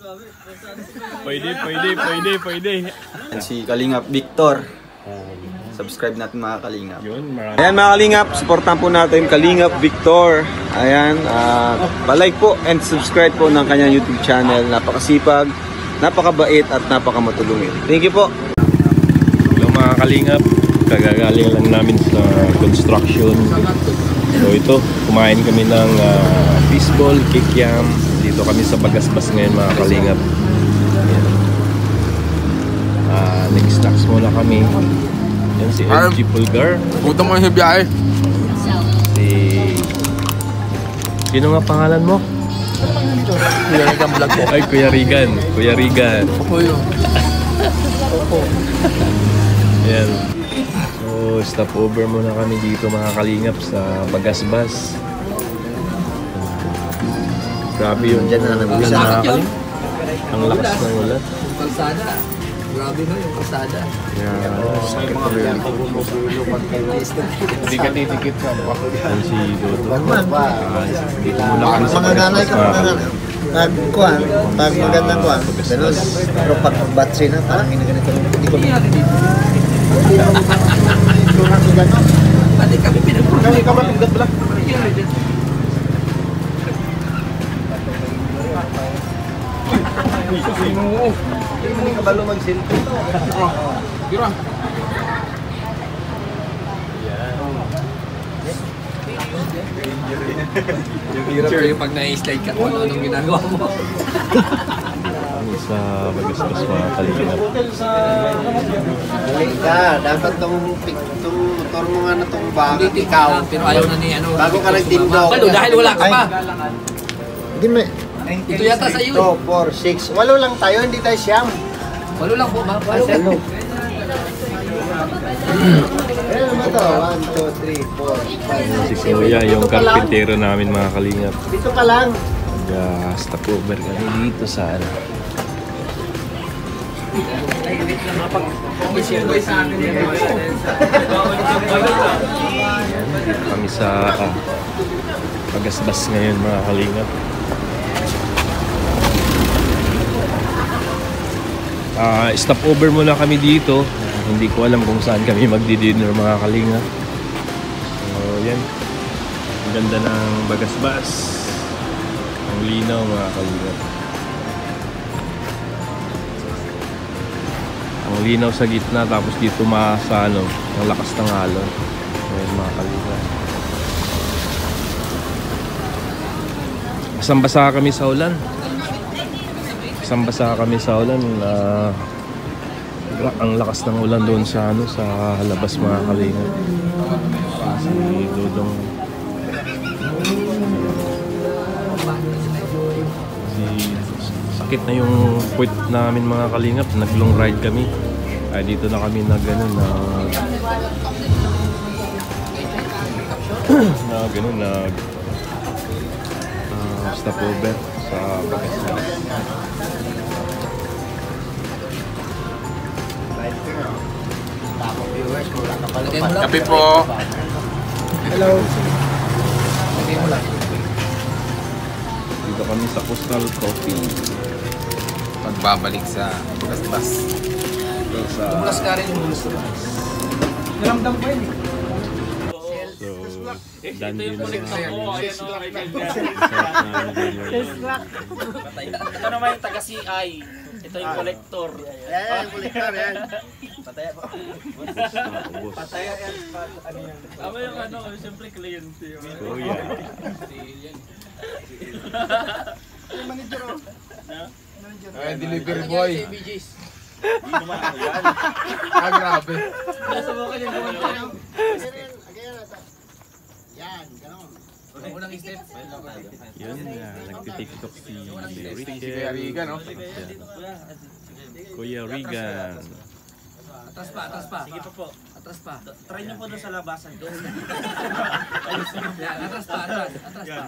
Pwede, pwede, pwede, pwede. Si Kalingap Victor. Subscribe natin mga Kalingap. Yun, marami. Ayan mga Kalingap, supportan po natin Kalingap Victor. Ayan, uh, palike po and subscribe po ng kanyang YouTube channel. Napakasipag, napakabait at napakamatulungin. Thank you po. Hello mga kalingap, kagagaling lang namin sa construction. So ito, kumain kami ng uh, fishball, kikiam. Dito kami sa Bagasbas ngayon mga kalingap. Ayan. Ah, next stocks muna kami. Yan si LG Pulgar. Puto mo yung biyahe. Si... Sino nga pangalan mo? Kuya Regan vlog po. Ay, Kuya Rigan. Kuya Rigan. Opo yun. Ayan. So, stop over muna kami dito mga kalingap sa Bagasbas. Grabe yung Diyan na ulan Bakit mga yun? kalingap. Ang lakas ng ulan. Kalsada. Grabe no yung kalsada. Yeah. Hindi ka titikit sa Yan si Dodo. Ah, dito muna kami sa Mga nanay Bagasbas ko, mga mga nanay. kalingap. Pag kuhan, pag magandang kuhan, ganun. Pero pag batsi na, parang hindi ganito. Hindi ko na. Pati kami pinagpunta. Kami ka matugdat pala. Hindi ka balo mag-selfie. Gira. Picture yung pag na-slide ka kung ano-anong ginagawa mo. Kami sa Bagasbas mga kalingap. Ka, dapat tong motor mo nga na tong Hindi ikaw. Pero ayaw na ni ano. Bago ka nagtindog. Ano, dahil wala ka pa. Hindi may. Ito yata sa iyo. 2, 4, 6. Walo lang tayo, hindi tayo siyam. Walo lang po ba? Walo lang. ano? Ayun mo to. 1, 2, 3, 4, 5, Si Kuya, yung karpintero namin mga kalingap. Dito ka lang. Kaya stop over kami dito sa ano. Ayan, kami sa ah, Pagasbas ngayon mga kalingap. Ah, stop over muna kami dito. Ah, hindi ko alam kung saan kami magdi-dinner mga kalingap. So, yan. Ang ganda ng Bagasbas. Ang linaw mga kalingap. Ang linaw sa gitna tapos dito sa ano, ang lakas ng alon. Ayan mga kalingap. Basang-basa kami sa ulan. Basang-basa kami sa ulan. gra- ang lakas ng ulan doon sa ano sa labas mga kalingap. Si Dodong si sakit na yung puwit namin mga kalingap nag long ride kami ay dito na kami nag ano na na ganun nag uh, stopover sa mo lang. Kape po. Hello. Lagay mo lang. dito kami sa Coastal Coffee Magbabalik sa basbas. sa Bukas ka rin. so done din na Ito naman yung taga CI. Ito yung collector. Yan, kulikar yan. ubos Tama yung ano, siyempre kliyente. oh yeah. Ay, delivery boy. Ah, grabe. Yan, ganun. Unang step. Yun, uh, nagtitiktok si Si Kuya Riga, no? Kuya Regan. Atras pa, atras pa. Sige pa po. Atras pa. Try niyo po doon sa labasan doon. Yan, atras pa, atras. Atras pa.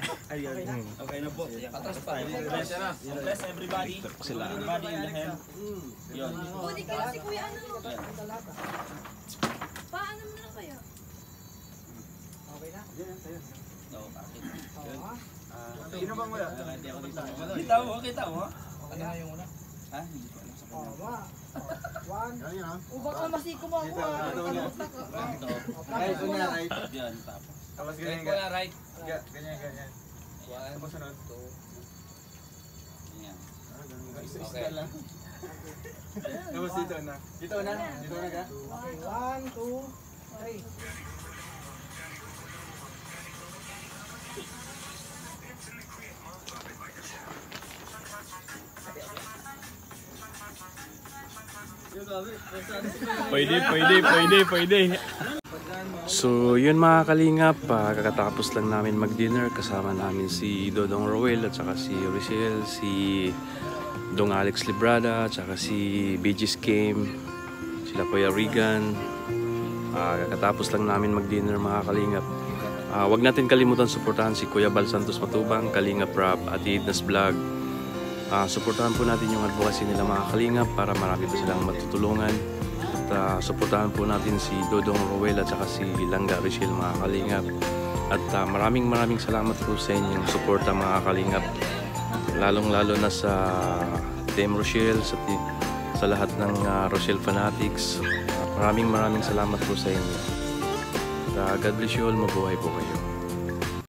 Okay na po. Atras pa. Bless, everybody. Everybody in the hand. Yun. Pwede kaya si Kuya ano no? Paano mo na lang kaya? Kita mo, kita mo. O baka masiko mo ako ko. Right, kunya, right. Yan, tapos. Right ganyan, ko na, ganyan. One, Tapos sunod. two. Dito na. Dito na. Dito na ka. One, two, three. Pwede, pwede, pwede, pwede. So, yun mga kalingap, kakatapos lang namin mag-dinner. Kasama namin si Dodong Roel at saka si Richelle, si Dong Alex Librada, at saka si BG's Game, sila Kuya Regan. Ah, kakatapos lang namin mag-dinner mga kalingap. Ah, wag natin kalimutan suportahan si Kuya Bal Santos Matubang, Kalingap Rap, at Idnas Vlog. Ah, suportahan po natin yung advocacy nila mga kalingap para marami pa silang matutulungan. At ah, suportahan po natin si Dodong Rowel at saka si Langga Richelle mga kalingap. At ah, maraming maraming salamat po sa inyong suporta mga kalingap. Lalong lalo na sa Team Rochelle, sa, sa lahat ng ah, Rochelle Fanatics. Maraming maraming salamat po sa inyo. At, ah, God bless you all, mabuhay po kayo.